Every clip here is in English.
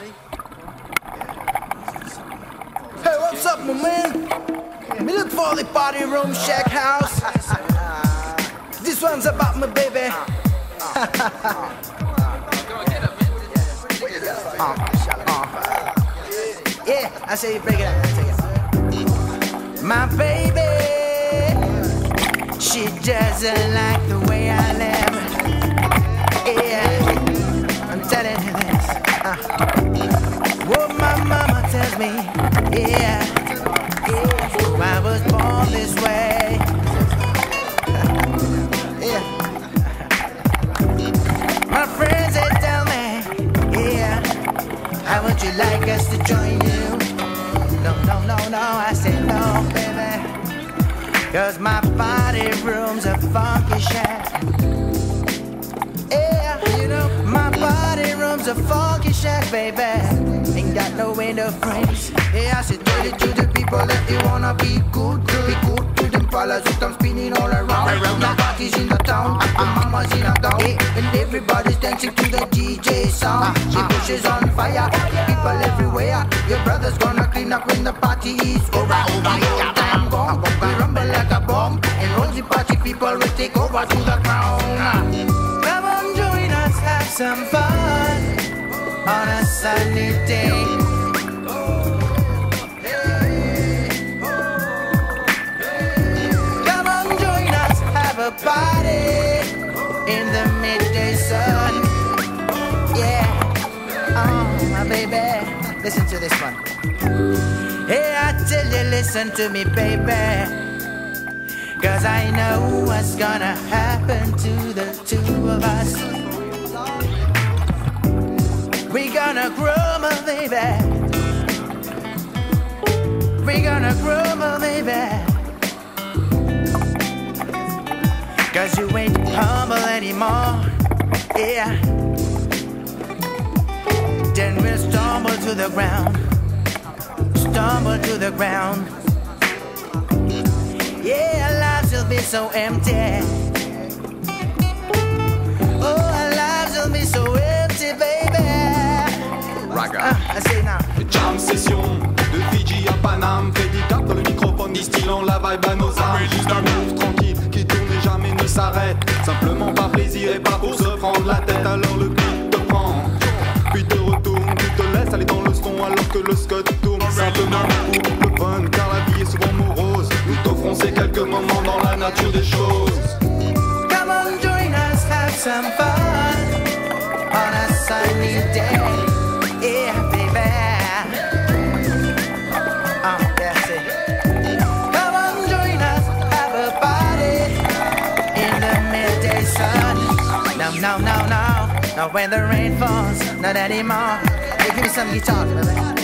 Hey, what's up, my man? Me look for the party room, shack house. this one's about my baby. yeah, I say you break it up. My baby, she doesn't like the way I live. Yeah, I'm telling. Uh. What my mama tells me, yeah, I was born this way. yeah. My friends they tell me, yeah, how would you like us to join you? No, no, no, no, I say no, baby. Cause my body room's a funky shack. Shack, baby. Ain't got no window frames. Yeah, I should tell it to the people that they wanna be good, be good to them fellas who come spinning all around. Around the parties in the town, uh, uh. the mamas in the town, and everybody's dancing to the DJ sound. Uh, she pushes on fire, people everywhere. Your brother's gonna clean up when the party is over. over. Yeah, time gone, we rumble like a bomb, and all the party people will take over to the ground. Come on, join us, have some fun sunny day. Come on, join us, have a party in the midday sun. Yeah, oh my baby, listen to this one. Hey, I tell you, listen to me, baby. Cause I know what's gonna happen to the two of us. Gonna grow, my baby. We gonna grow, my baby. Cause you ain't humble anymore. Yeah. Then we'll stumble to the ground. Stumble to the ground. Yeah, lives will be so empty. Raga. Ah. Jam session de Fiji à Paname. Freddy capte le microphone distillant la vibe à nos âmes Juste un move tranquille qui tourne et jamais ne s'arrête. Simplement par plaisir et pas pour se prendre la tête. Alors le beat te prend. Puis te retourne, tu te laisses aller dans le son Alors que le scud tourne. Simplement pour le fun car la vie est souvent morose. Nous t'offrons ces quelques moments dans la nature des choses. Come on, join us, have some fun no, not when the rain falls, not anymore. Hey, give me some guitar, baby.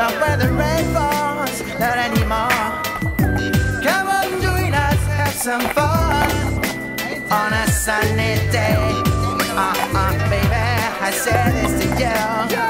Not when the rain falls, not anymore. Come on, join us, have some fun on a sunny day. Uh, uh, baby, I said this to you.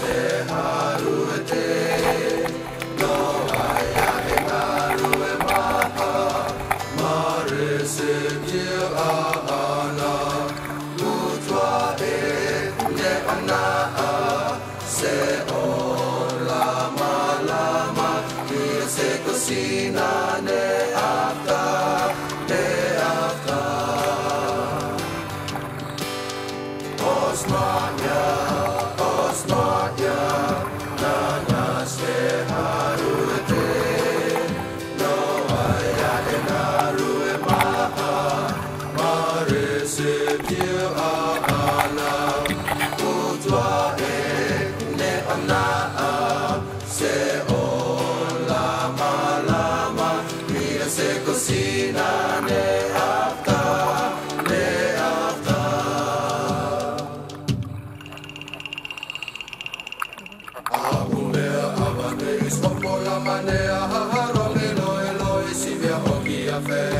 네. Dembele